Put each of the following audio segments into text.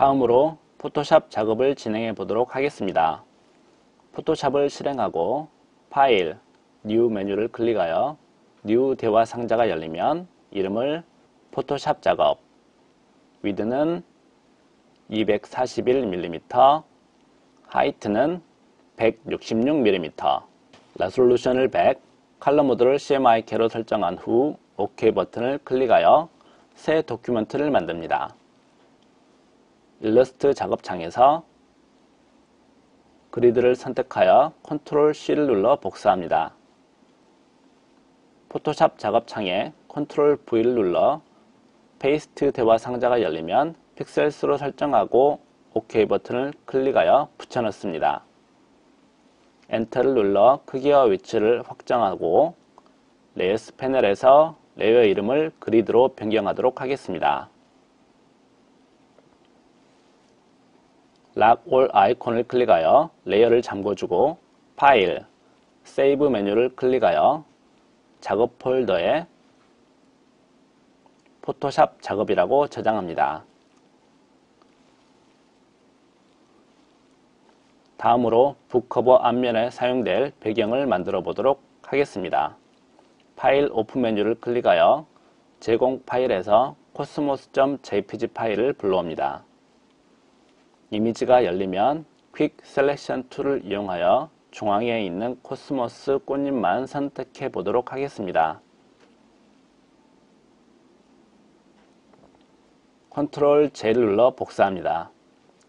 다음으로 포토샵 작업을 진행해 보도록 하겠습니다. 포토샵을 실행하고 파일, new 메뉴를 클릭하여 new 대화 상자가 열리면 이름을 포토샵 작업, width는 241mm, height는 166mm, resolution을 100, 컬러 모드를 CMYK로 설정한 후 OK 버튼을 클릭하여 새 document를 만듭니다. 일러스트 작업창에서 그리드를 선택하여 Ctrl C를 눌러 복사합니다. 포토샵 작업창에 Ctrl V를 눌러 paste 대화 상자가 열리면 pixels로 설정하고 OK 버튼을 클릭하여 붙여넣습니다. enter를 눌러 크기와 위치를 확정하고 layers 패널에서 layer 이름을 그리드로 변경하도록 하겠습니다. lock all 아이콘을 클릭하여 layer를 잠궈주고 파일, save 메뉴를 클릭하여 작업 폴더에 포토샵 작업이라고 저장합니다. 다음으로 book cover 앞면에 사용될 배경을 만들어 보도록 하겠습니다. 파일 오픈 메뉴를 클릭하여 제공 파일에서 cosmos.jpg 파일을 불러옵니다. 이미지가 열리면 quick selection tool을 이용하여 중앙에 있는 코스모스 꽃잎만 선택해 보도록 하겠습니다. control J를 눌러 복사합니다.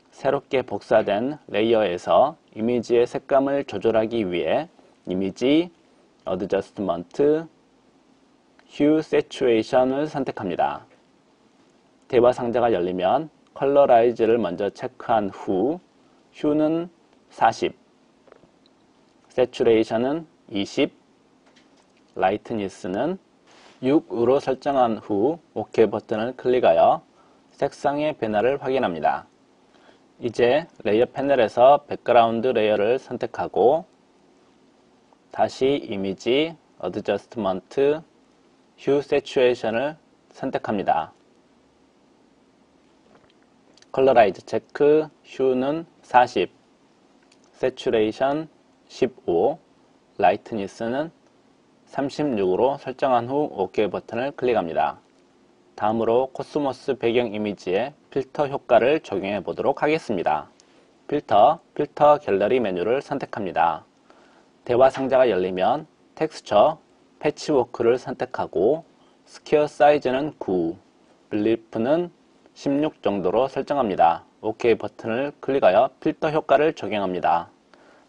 새롭게 복사된 layer에서 이미지의 색감을 조절하기 위해 이미지, adjustment, hue saturation을 선택합니다. 대화 상자가 열리면 colorize를 먼저 체크한 후 hue는 40, saturation은 20, lightness는 6으로 설정한 후 OK 버튼을 클릭하여 색상의 변화를 확인합니다. 이제 layer 패널에서 background layer를 선택하고 다시 이미지, adjustment, hue saturation을 선택합니다. colorize 체크, hue는 40, saturation 15, lightness는 36으로 설정한 후 OK 버튼을 클릭합니다. 다음으로 코스모스 배경 이미지에 필터 효과를 적용해 보도록 하겠습니다. 필터, 필터 갤러리 메뉴를 선택합니다. 대화 상자가 열리면 텍스처, patchwork를 선택하고 square size는 9, relief는 16 정도로 설정합니다. OK 버튼을 클릭하여 필터 효과를 적용합니다.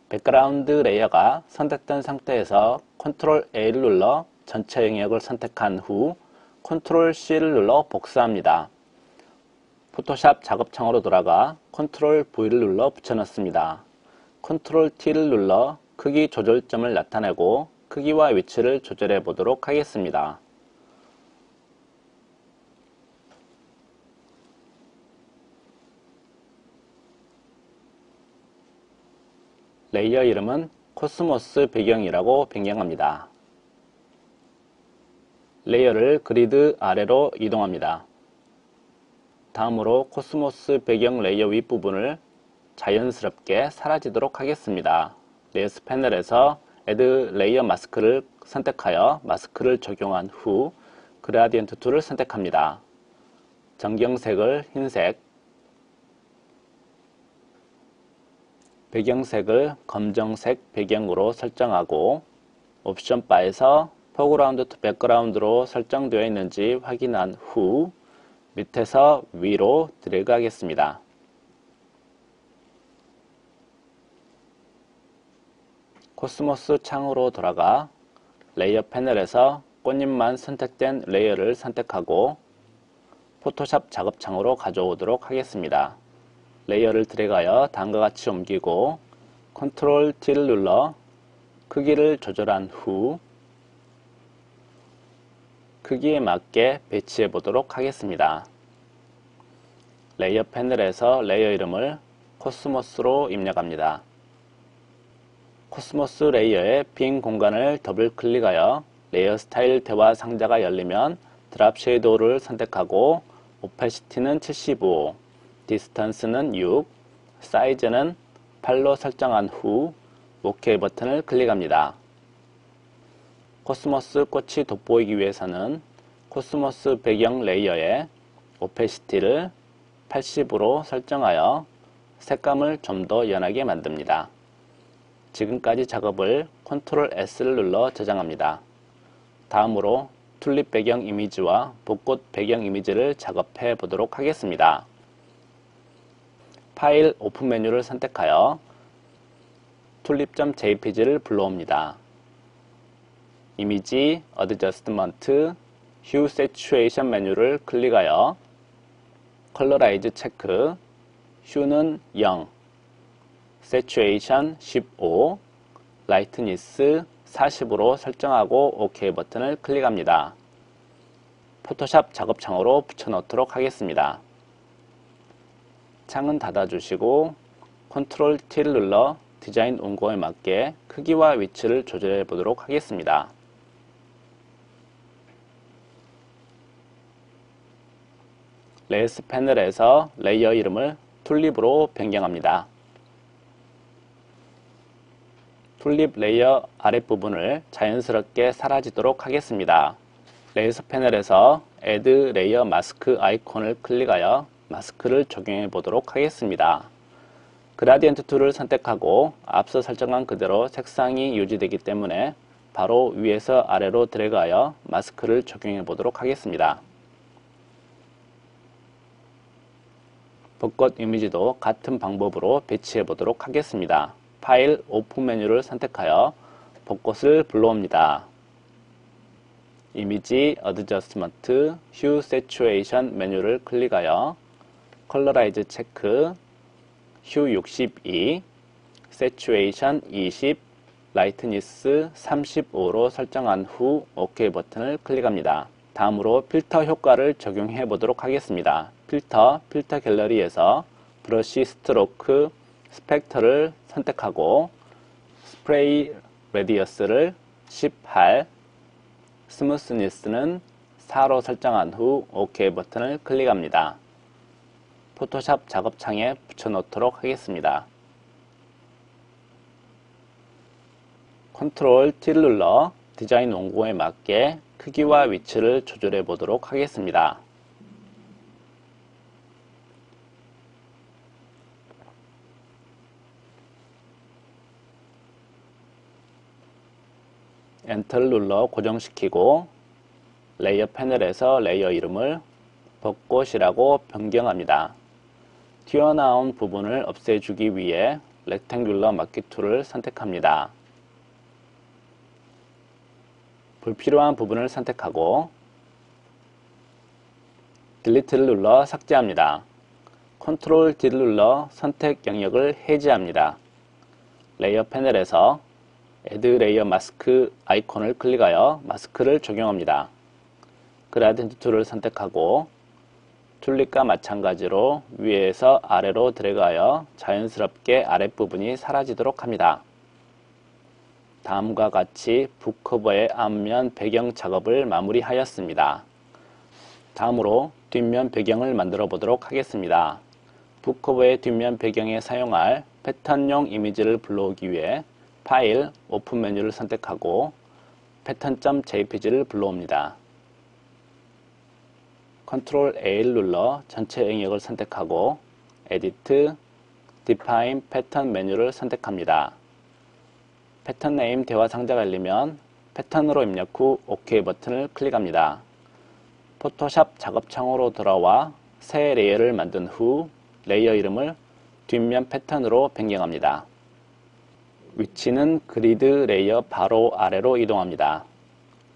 background layer가 선택된 상태에서 Ctrl A를 눌러 전체 영역을 선택한 후 Ctrl C를 눌러 복사합니다. 포토샵 작업창으로 돌아가 Ctrl V를 눌러 붙여넣습니다. Ctrl T를 눌러 크기 조절점을 나타내고 크기와 위치를 조절해 보도록 하겠습니다. layer 이름은 코스모스 배경이라고 변경합니다. 레이어를 그리드 아래로 이동합니다. 다음으로 코스모스 배경 레이어 윗부분을 자연스럽게 사라지도록 하겠습니다. Layers 패널에서 Add Layer Mask를 선택하여 마스크를 적용한 후 Gradient Tool을 선택합니다. 전경색을 흰색, 배경색을 검정색 배경으로 설정하고 옵션 바에서 Foreground to Background로 설정되어 있는지 확인한 후 밑에서 위로 드래그 하겠습니다. 코스모스 창으로 돌아가 레이어 패널에서 꽃잎만 선택된 레이어를 선택하고 포토샵 작업창으로 가져오도록 하겠습니다. 레이어를 드래그하여 다음과 같이 옮기고 Control T를 눌러 크기를 조절한 후 크기에 맞게 배치해 보도록 하겠습니다. 레이어 패널에서 레이어 이름을 코스모스로 입력합니다. 코스모스 레이어의 빈 공간을 더블 클릭하여 레이어 스타일 대화 상자가 열리면 Drop Shadow를 선택하고 Opacity는 75, Distance는 6, Size는 8로 설정한 후 OK 버튼을 클릭합니다. 코스모스 꽃이 돋보이기 위해서는 코스모스 배경 레이어에 Opacity를 80으로 설정하여 색감을 좀 더 연하게 만듭니다. 지금까지 작업을 Control S를 눌러 저장합니다. 다음으로 튤립 배경 이미지와 벚꽃 배경 이미지를 작업해 보도록 하겠습니다. File Open 메뉴를 선택하여 튤립.jpg를 불러옵니다. Image Adjustment Hue Saturation 메뉴를 클릭하여 Colorize 체크 Hue는 0 Saturation 15 Lightness 40으로 설정하고 OK 버튼을 클릭합니다. 포토샵 작업창으로 붙여넣도록 하겠습니다. 창은 닫아주시고 Control T를 눌러 디자인 원고에 맞게 크기와 위치를 조절해 보도록 하겠습니다. Layers 패널에서 레이어 이름을 튤립으로 변경합니다. 튤립 레이어 아랫부분을 자연스럽게 사라지도록 하겠습니다. Layers 패널에서 Add Layer Mask 아이콘을 클릭하여 마스크를 적용해 보도록 하겠습니다. Gradient Tool을 선택하고 앞서 설정한 그대로 색상이 유지되기 때문에 바로 위에서 아래로 드래그하여 마스크를 적용해 보도록 하겠습니다. 벚꽃 이미지도 같은 방법으로 배치해 보도록 하겠습니다. File Open 메뉴를 선택하여 벚꽃을 불러옵니다. Image Adjustment Hue Saturation 메뉴를 클릭하여 Colorize 체크 Hue 62 Saturation 20 Lightness 35로 설정한 후 OK 버튼을 클릭합니다. 다음으로 필터 효과를 적용해 보도록 하겠습니다. Filter, Filter Gallery에서 Brush Stroke Spatter를 선택하고 Spray Radius를 18 Smoothness는 4로 설정한 후 OK 버튼을 클릭합니다. 포토샵 작업창에 붙여놓도록 하겠습니다. 컨트롤 T를 눌러 디자인 원고에 맞게 크기와 위치를 조절해 보도록 하겠습니다. Enter를 눌러 고정시키고 레이어 패널에서 레이어 이름을 벚꽃이라고 변경합니다. 튀어나온 부분을 없애주기 위해 Rectangular Marquee Tool을 선택합니다. 불필요한 부분을 선택하고 Delete를 눌러 삭제합니다. Control D를 눌러 선택 영역을 해제합니다. 레이어 패널에서 Add Layer Mask 아이콘을 클릭하여 마스크를 적용합니다. Gradient Tool을 선택하고 튤립과 마찬가지로 위에서 아래로 드래그하여 자연스럽게 아랫부분이 사라지도록 합니다. 다음과 같이 북커버의 앞면 배경 작업을 마무리하였습니다. 다음으로 뒷면 배경을 만들어 보도록 하겠습니다. 북커버의 뒷면 배경에 사용할 패턴용 이미지를 불러오기 위해 File, Open 메뉴를 선택하고 패턴.jpg를 불러옵니다. Control A를 눌러 전체 영역을 선택하고 Edit, Define Pattern 메뉴를 선택합니다. Pattern Name 대화 상자가 열리면 패턴으로 입력 후 OK 버튼을 클릭합니다. 포토샵 작업창으로 돌아와 새 레이어를 만든 후 레이어 이름을 뒷면 패턴으로 변경합니다. 위치는 그리드 레이어 바로 아래로 이동합니다.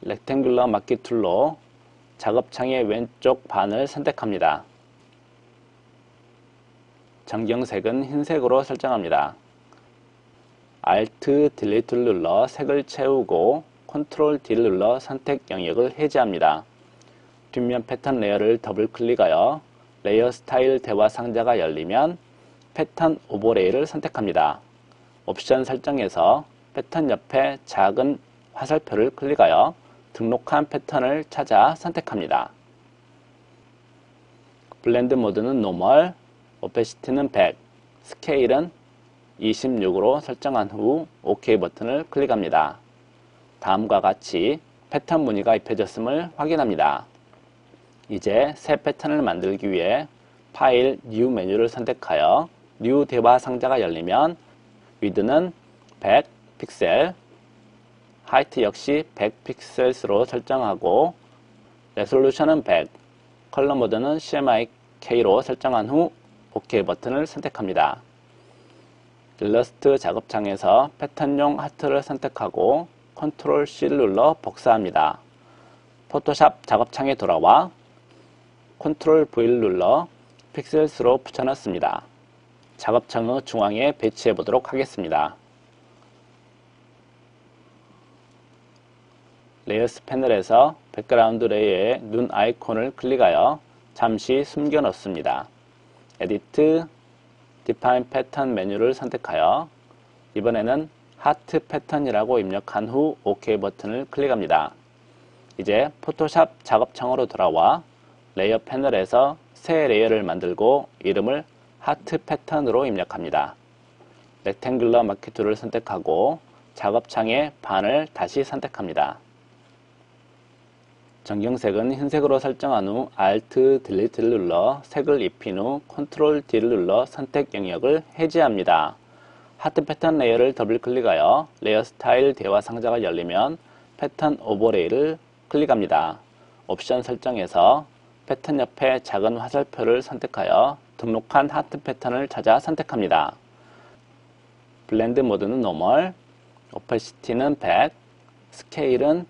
Rectangular Marquee Tool로 작업창의 왼쪽 반을 선택합니다. 전경색은 흰색으로 설정합니다. Alt, Delete를 눌러 색을 채우고 Ctrl D를 눌러 선택 영역을 해제합니다. 뒷면 패턴 레이어를 더블 클릭하여 Layer Style 대화 상자가 열리면 Pattern Overlay를 선택합니다. 옵션 설정에서 패턴 옆에 작은 화살표를 클릭하여 등록한 패턴을 찾아 선택합니다. Blend Mode는 Normal, Opacity는 100, Scale은 26으로 설정한 후 OK 버튼을 클릭합니다. 다음과 같이 패턴 무늬가 입혀졌음을 확인합니다. 이제 새 패턴을 만들기 위해 File New 메뉴를 선택하여 New 대화 상자가 열리면 Width는 100 픽셀, Height 역시 100 Pixels로 설정하고 Resolution은 100, Color Mode는 CMYK로 설정한 후 OK 버튼을 선택합니다. 일러스트 작업창에서 패턴용 하트를 선택하고 Ctrl C를 눌러 복사합니다. 포토샵 작업창에 돌아와 Ctrl V를 눌러 Pixels로 붙여넣습니다. 작업창의 중앙에 배치해 보도록 하겠습니다. Layers 패널에서 Background 레이어의 눈 아이콘을 클릭하여 잠시 숨겨 놓습니다. Edit, Define Pattern 메뉴를 선택하여 이번에는 하트 패턴이라고 입력한 후 OK 버튼을 클릭합니다. 이제 포토샵 작업창으로 돌아와 레이어 패널에서 새 레이어를 만들고 이름을 하트 패턴으로 입력합니다. Rectangular Marquee Tool을 선택하고 작업창의 반을 다시 선택합니다. 전경색은 흰색으로 설정한 후 Alt, Delete를 눌러 색을 입힌 후 Ctrl D를 눌러 선택 영역을 해제합니다. 하트 패턴 레이어를 더블 클릭하여 Layer Style 대화 상자가 열리면 Pattern Overlay를 클릭합니다. 옵션 설정에서 패턴 옆에 작은 화살표를 선택하여 등록한 하트 패턴을 찾아 선택합니다. Blend Mode는 Normal, Opacity는 100, Scale은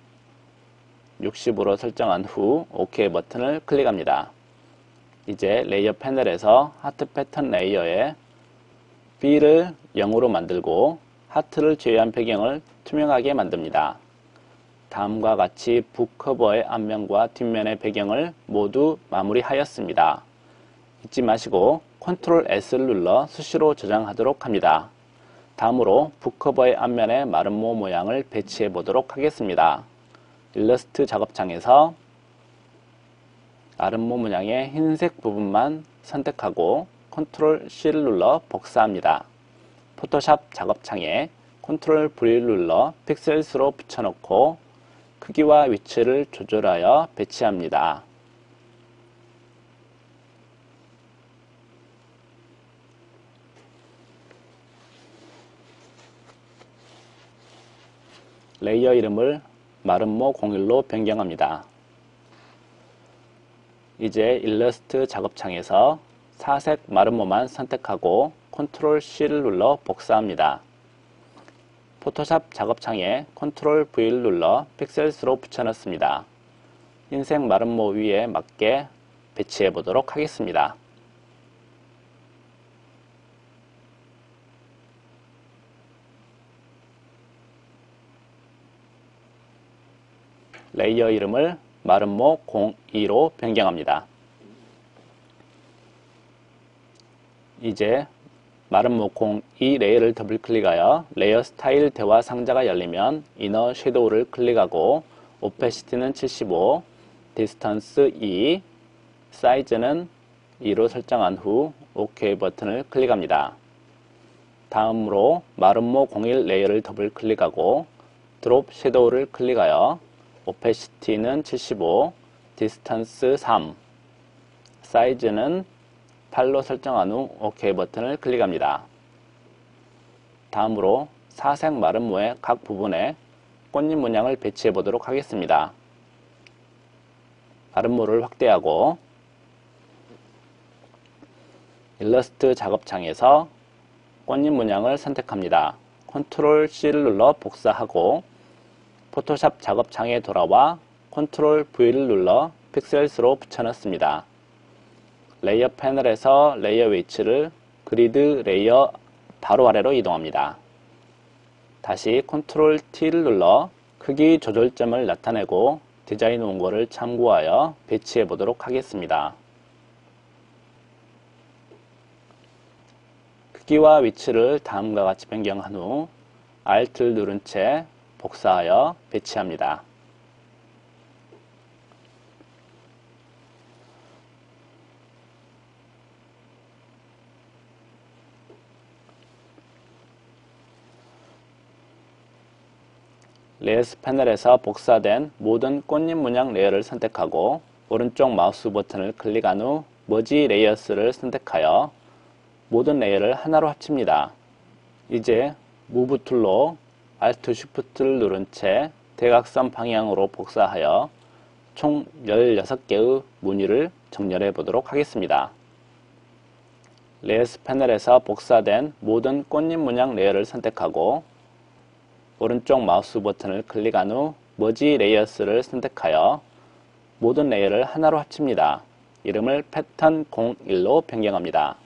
60으로 설정한 후 OK 버튼을 클릭합니다. 이제 레이어 패널에서 하트 패턴 레이어에 Fill을 0으로 만들고 하트를 제외한 배경을 투명하게 만듭니다. 다음과 같이 북 커버의 앞면과 뒷면의 배경을 모두 마무리하였습니다. 잊지 마시고 Ctrl S를 눌러 수시로 저장하도록 합니다. 다음으로 북 커버의 앞면에 마름모 모양을 배치해 보도록 하겠습니다. 일러스트 작업창에서 마름모 문양의 흰색 부분만 선택하고 Ctrl C를 눌러 복사합니다. 포토샵 작업창에 Ctrl V를 눌러 Pixels로 붙여넣고 크기와 위치를 조절하여 배치합니다. 레이어 이름을 마름모 01로 변경합니다. 이제 일러스트 작업창에서 사색 마름모만 선택하고 Ctrl C를 눌러 복사합니다. 포토샵 작업창에 Ctrl V를 눌러 Pixels로 붙여넣습니다. 흰색 마름모 위에 맞게 배치해 보도록 하겠습니다. 레이어 이름을 마름모 02로 변경합니다. 이제 마름모 02 레이어를 더블 클릭하여 Layer Style 대화 상자가 열리면 Inner Shadow를 클릭하고 Opacity는 75, Distance 2, Size는 2로 설정한 후 OK 버튼을 클릭합니다. 다음으로 마름모 01 레이어를 더블 클릭하고 Drop Shadow를 클릭하여 Opacity는 75, Distance 3, Size는 8로 설정한 후 OK 버튼을 클릭합니다. 다음으로 사색 마름모의 각 부분에 꽃잎 문양을 배치해 보도록 하겠습니다. 마름모를 확대하고 일러스트 작업창에서 꽃잎 문양을 선택합니다. Ctrl C를 눌러 복사하고 포토샵 작업창에 돌아와 Ctrl V를 눌러 Pixels로 붙여넣습니다. 레이어 패널에서 레이어 위치를 그리드 레이어 바로 아래로 이동합니다. 다시 Ctrl T를 눌러 크기 조절점을 나타내고 디자인 원고를 참고하여 배치해 보도록 하겠습니다. 크기와 위치를 다음과 같이 변경한 후 Alt를 누른 채 복사하여 배치합니다. Layers 패널에서 복사된 모든 꽃잎 문양 레이어를 선택하고 오른쪽 마우스 버튼을 클릭한 후 Merge Layers를 선택하여 모든 레이어를 하나로 합칩니다. 이제 Move Tool로 Alt Shift를 누른 채 대각선 방향으로 복사하여 총 16개의 무늬를 정렬해 보도록 하겠습니다. Layers 패널에서 복사된 모든 꽃잎 문양 레이어를 선택하고 오른쪽 마우스 버튼을 클릭한 후 Merge Layers를 선택하여 모든 레이어를 하나로 합칩니다. 이름을 패턴 01로 변경합니다.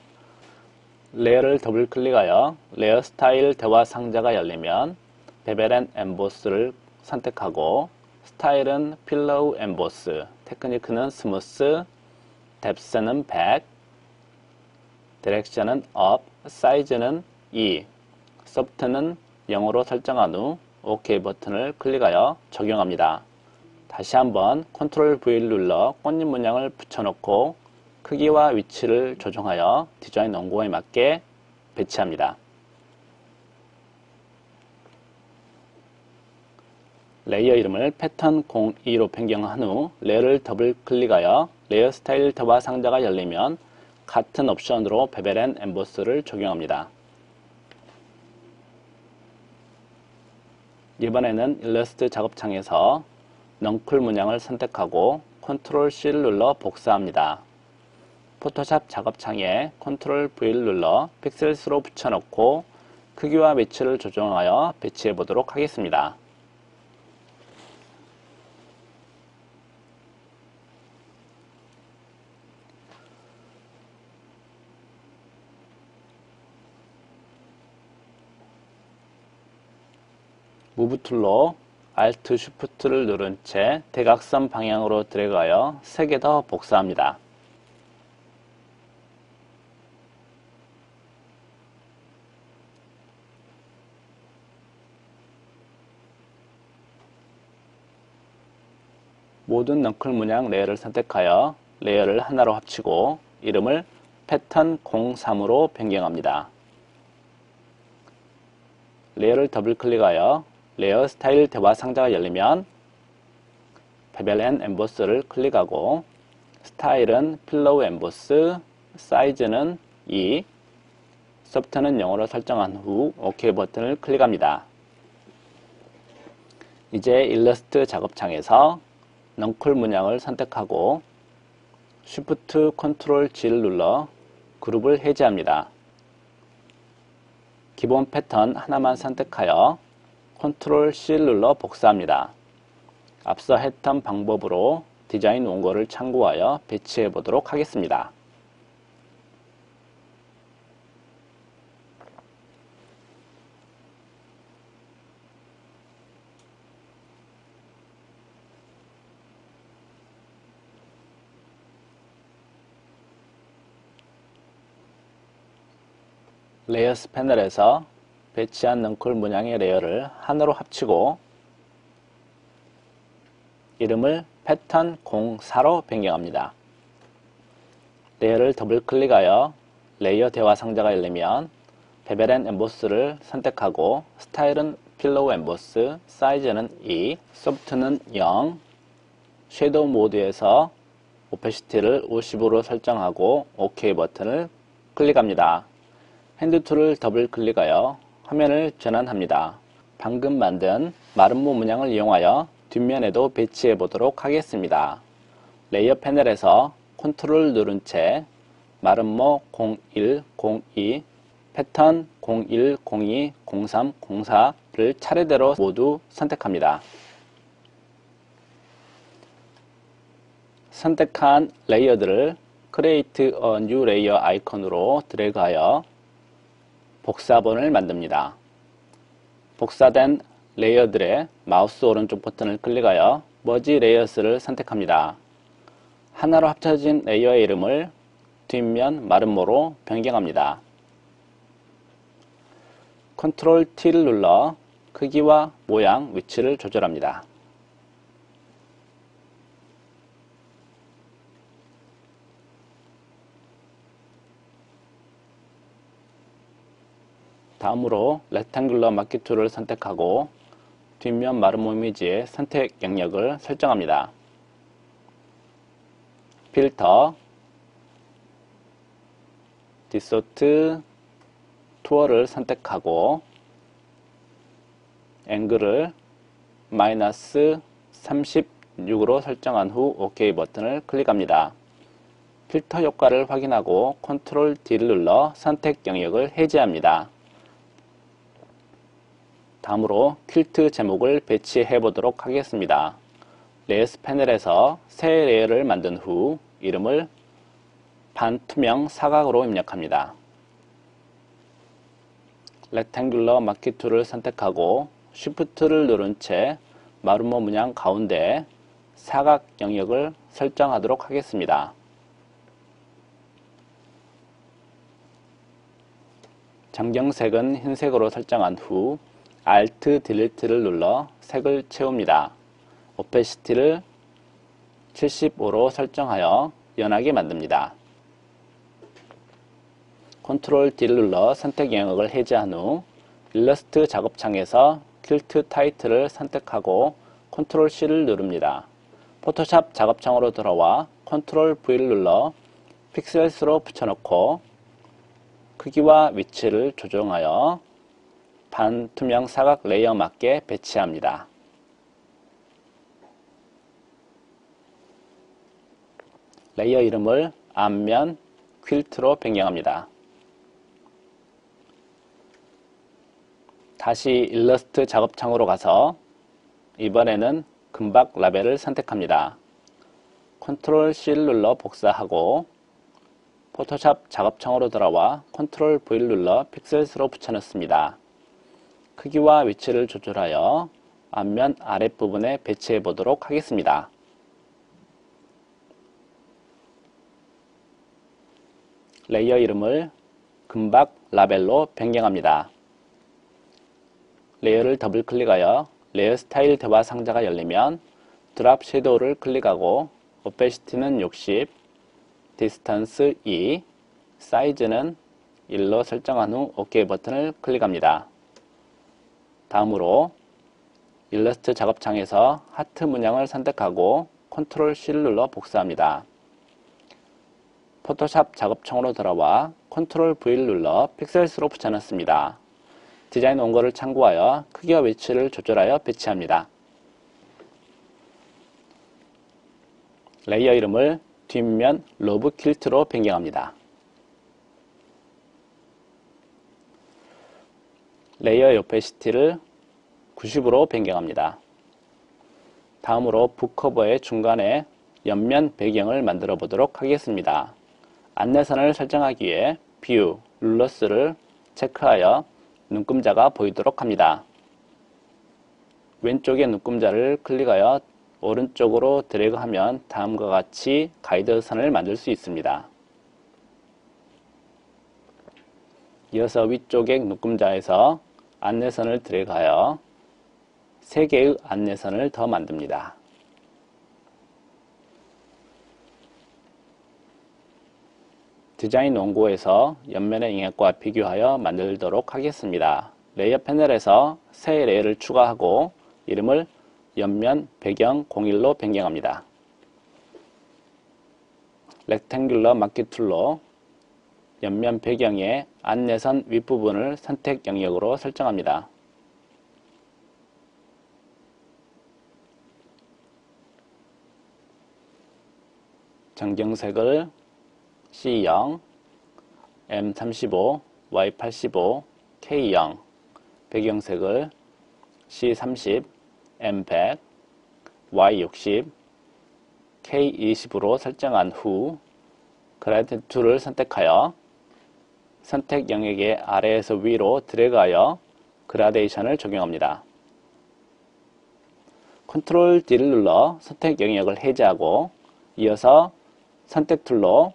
레이어를 더블 클릭하여 레이어 스타일 대화 상자가 열리면 and Emboss를 선택하고 스타일은 Pillow Emboss, Technique는 Smooth, Depth는 100, Direction은 Up, Size는 2, Soften은 0으로 설정한 후 OK 버튼을 클릭하여 적용합니다. 다시 한번 컨트롤 V를 눌러 꽃잎 문양을 붙여넣고 크기와 위치를 조정하여 디자인 원고에 맞게 배치합니다. 레이어 이름을 패턴 02로 변경한 후 레이어를 더블 클릭하여 레이어 스타일 대화 상자가 열리면 같은 옵션으로 Bevel and Emboss를 적용합니다. 이번에는 일러스트 작업창에서 넝쿨 문양을 선택하고 컨트롤 C를 눌러 복사합니다. 포토샵 작업창에 컨트롤 V를 눌러 Pixels로 붙여넣고 크기와 위치를 조정하여 배치해 보도록 하겠습니다. Move Tool로 Alt Shift를 누른 채 대각선 방향으로 드래그하여 3개 더 복사합니다. 모든 넝쿨 문양 레이어를 선택하여 레이어를 하나로 합치고 이름을 패턴 03으로 변경합니다. 레이어를 더블 클릭하여 레이어 스타일 대화 상자가 열리면 Bevel and Emboss를 클릭하고 스타일은 Pillow Emboss, Size는 2, Soften은 0으로 설정한 후 OK 버튼을 클릭합니다. 이제 일러스트 작업창에서 넝쿨 문양을 선택하고 Shift Ctrl G를 눌러 그룹을 해제합니다. 기본 패턴 하나만 선택하여 컨트롤 C를 눌러 복사합니다. 앞서 했던 방법으로 디자인 원고를 참고하여 배치해 보도록 하겠습니다. Layers 패널에서 배치한 넝쿨 문양의 레이어를 하나로 합치고 이름을 패턴 04로 변경합니다. 레이어를 더블 클릭하여 레이어 대화 상자가 열리면 Bevel and Emboss를 선택하고 스타일은 Pillow Emboss, Size는 2, Soften은 0, Shadow Mode에서 Opacity를 50으로 설정하고 OK 버튼을 클릭합니다. Hand Tool을 더블 클릭하여 화면을 전환합니다. 방금 만든 마름모 문양을 이용하여 뒷면에도 배치해 보도록 하겠습니다. 레이어 패널에서 컨트롤 누른 채 마름모 01, 02, 패턴 01, 02, 03, 04를 차례대로 모두 선택합니다. 선택한 레이어들을 Create a New Layer 아이콘으로 드래그하여 복사본을 만듭니다. 복사된 레이어들의 마우스 오른쪽 버튼을 클릭하여 Merge Layers를 선택합니다. 하나로 합쳐진 레이어의 이름을 뒷면 마름모로 변경합니다. 컨트롤 T를 눌러 크기와 모양, 위치를 조절합니다. 다음으로 Rectangular Marquee Tool을 선택하고 뒷면 마름모 이미지의 선택 영역을 설정합니다. Filter, Distort, Twirl을 선택하고 Angle을 마이너스 36으로 설정한 후 OK 버튼을 클릭합니다. 필터 효과를 확인하고 컨트롤 D를 눌러 선택 영역을 해제합니다. 다음으로 퀼트 제목을 배치해 보도록 하겠습니다. Layers 패널에서 새 레이어를 만든 후 이름을 반투명 사각으로 입력합니다. Rectangular Marquee Tool을 선택하고 Shift를 누른 채 마름모 문양 가운데 사각 영역을 설정하도록 하겠습니다. 전경색은 흰색으로 설정한 후 Alt Delete를 눌러 색을 채웁니다. Opacity를 75로 설정하여 연하게 만듭니다. 컨트롤 D를 눌러 선택 영역을 해제한 후 일러스트 작업창에서 퀼트 타이틀을 선택하고 컨트롤 C를 누릅니다. 포토샵 작업창으로 들어와 컨트롤 V를 눌러 Pixels로 붙여넣고 크기와 위치를 조정하여 반투명 사각 레이어 맞게 배치합니다. 레이어 이름을 앞면 퀼트로 변경합니다. 다시 일러스트 작업창으로 가서 이번에는 금박 라벨을 선택합니다. 컨트롤 C를 눌러 복사하고 포토샵 작업창으로 들어와 컨트롤 V를 눌러 Pixels로 붙여넣습니다. 크기와 위치를 조절하여 앞면 아랫부분에 배치해 보도록 하겠습니다. 레이어 이름을 금박 라벨로 변경합니다. 레이어를 더블 클릭하여 레이어 스타일 대화 상자가 열리면 Drop Shadow를 클릭하고 Opacity는 60, Distance 2, 사이즈는 1로 설정한 후 OK 버튼을 클릭합니다. 다음으로 일러스트 작업창에서 하트 문양을 선택하고 컨트롤 C를 눌러 복사합니다. 포토샵 작업창으로 들어와 컨트롤 V를 눌러 Pixels로 붙여넣습니다. 디자인 원고를 참고하여 크기와 위치를 조절하여 배치합니다. 레이어 이름을 뒷면 러브 퀼트로 변경합니다. 레이어 Opacity를 90으로 변경합니다. 다음으로 북커버의 중간에 옆면 배경을 만들어 보도록 하겠습니다. 안내선을 설정하기 위해 View, Rulers를 체크하여 눈금자가 보이도록 합니다. 왼쪽의 눈금자를 클릭하여 오른쪽으로 드래그하면 다음과 같이 가이드선을 만들 수 있습니다. 이어서 위쪽의 눈금자에서 안내선을 드래그하여 3개의 안내선을 더 만듭니다. 디자인 원고에서 옆면의 ingef과 비교하여 만들도록 하겠습니다. 레이어 패널에서 새 레이어를 추가하고 이름을 옆면 배경 01로 변경합니다. Rectangular Marquee Tool로 옆면 배경의 안내선 윗부분을 선택 영역으로 설정합니다. 전경색을 C0, M35, Y85, K0 배경색을 C30, M100, Y60, K20으로 설정한 후 Gradient Tool을 선택하여 선택 영역의 아래에서 위로 드래그하여 그라데이션을 적용합니다. 컨트롤 D를 눌러 선택 영역을 해제하고 이어서 선택 툴로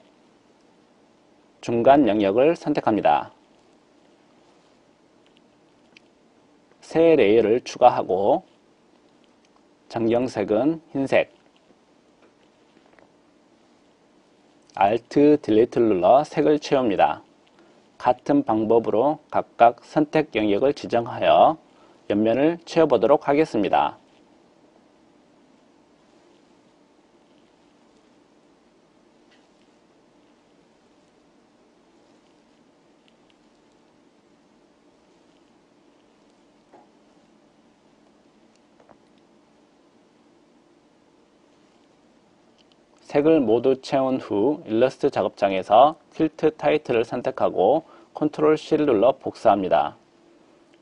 중간 영역을 선택합니다. 새 레이어를 추가하고 전경색은 흰색 Alt Delete를 눌러 색을 채웁니다. 같은 방법으로 각각 선택 영역을 지정하여 옆면을 채워보도록 하겠습니다. 색을 모두 채운 후 일러스트 작업장에서 퀼트 타이틀을 선택하고 컨트롤 C를 눌러 복사합니다.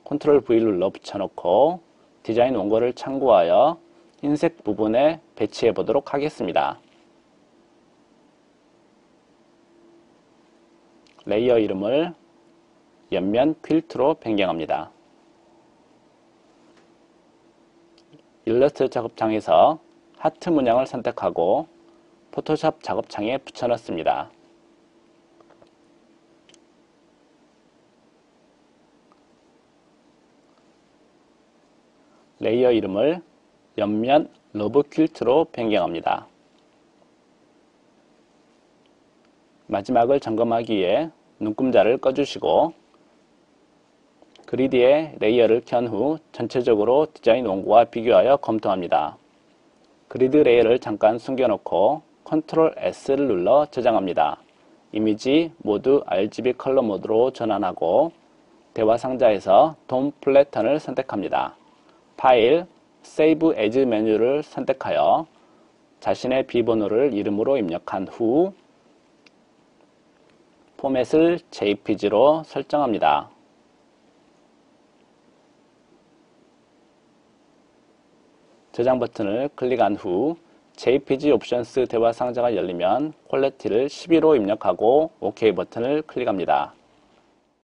컨트롤 V를 눌러 붙여넣고 디자인 원고를 참고하여 흰색 부분에 배치해 보도록 하겠습니다. 레이어 이름을 옆면 퀼트로 변경합니다. 일러스트 작업창에서 하트 문양을 선택하고 포토샵 작업창에 붙여넣습니다. 레이어 이름을 옆면 러브 퀼트로 변경합니다. 마지막을 점검하기 위해 눈금자를 꺼주시고 그리드의 레이어를 켠 후 전체적으로 디자인 원고와 비교하여 검토합니다. 그리드 레이어를 잠깐 숨겨놓고 컨트롤 S를 눌러 저장합니다. 이미지 모두 RGB 컬러 모드로 전환하고 대화 상자에서 Don't Flatten을 선택합니다. 파일, Save As 메뉴를 선택하여 자신의 비번호를 이름으로 입력한 후 포맷을 JPG로 설정합니다. 저장 버튼을 클릭한 후 JPG Options 대화 상자가 열리면 Quality를 12로 입력하고 OK 버튼을 클릭합니다.